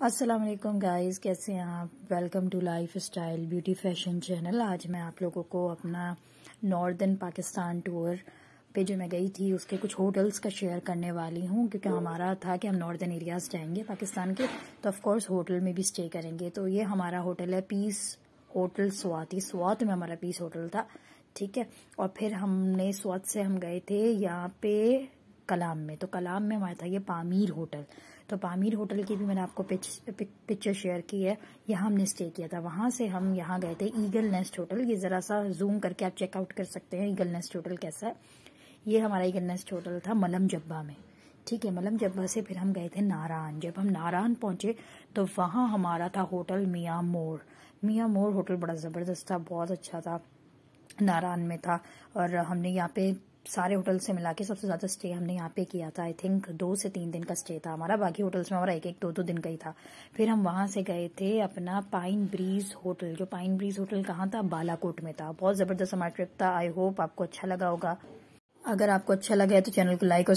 अस्सलाम वालेकुम गाइस, कैसे हैं आप? Welcome to lifestyle beauty fashion channel आज मैं आप लोगों को अपना नॉर्दर्न पाकिस्तान टूर पे जो मैं गई थी, उसके कुछ होटल्स का शेयर करने वाली हूँ, क्योंकि हमारा था कि हम नॉर्दर्न एरियाज़ जाएँगे पाकिस्तान के तो ऑफ़ कोर्स होटल में भी स्टे करेंगे। तो ये हमारा होटल है पीस होटल स्वाति स्वात में हमारा पीस होटल था, ठीक है? और फिर हमने स्वात से हम गए थे यहाँ पे कलाम में। तो कलाम में हमारा था ये पामीर होटल। तो पामीर होटल की भी मैंने आपको पिच, पिक्चर शेयर की है। यहाँ हमने स्टे किया था। वहाँ से हम यहाँ गए थे ईगल नेस्ट होटल। ये जरा सा जूम करके आप चेकआउट कर सकते हैं ईगल नेस्ट होटल कैसा है। ये हमारा ईगल नेस्ट होटल था मलम जब्बा में। ठीक है मलम जब्बा से फिर हम गए थे नारायण। जब हम नारायण पहुँचे तो वहाँ हमारा था होटल मियाँ मोर। मियाँ मोर होटल बड़ा ज़बरदस्त था बहुत अच्छा था। नारायण में था और हमने यहाँ पे सारे होटल से मिला के सबसे ज़्यादा स्टे हमने यहाँ पे किया था आई थिंक दो से तीन दिन का स्टे था हमारा, बाकी होटल्स में हमारा एक एक दो दो दिन का ही था। फिर हम वहाँ से गए थे अपना पाइन ब्रीज होटल जो पाइन ब्रीज होटल कहाँ था? बालाकोट में था। बहुत ज़बरदस्त हमारा ट्रिप था। आई होप आपको अच्छा लगा होगा। अगर आपको अच्छा लगा है तो चैनल को लाइक और